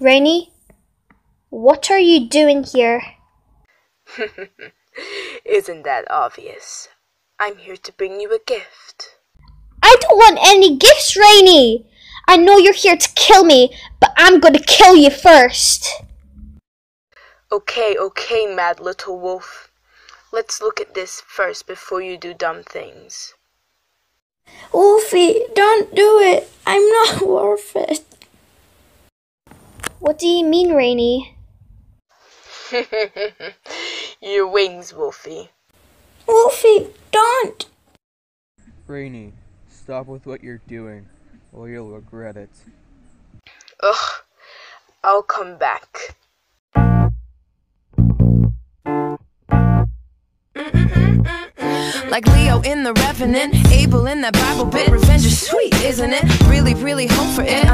Rainy, what are you doing here? Isn't that obvious? I'm here to bring you a gift. I don't want any gifts, Rainy! I know you're here to kill me, but I'm gonna kill you first. Okay, okay, mad little wolf. Let's look at this first before you do dumb things. Wolfie, don't do it. I'm not worth it. What do you mean, Rainy? Your wings, Wolfie. Wolfie, don't. Rainy, stop with what you're doing, or you'll regret it. Ugh, I'll come back. Like Leo in The Revenant, Abel in that Bible bit. Revenge is sweet, isn't it? Really, really hope for it.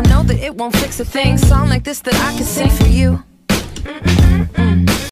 It won't fix a thing. Song like this that I could sing for you. Mm-mm-mm.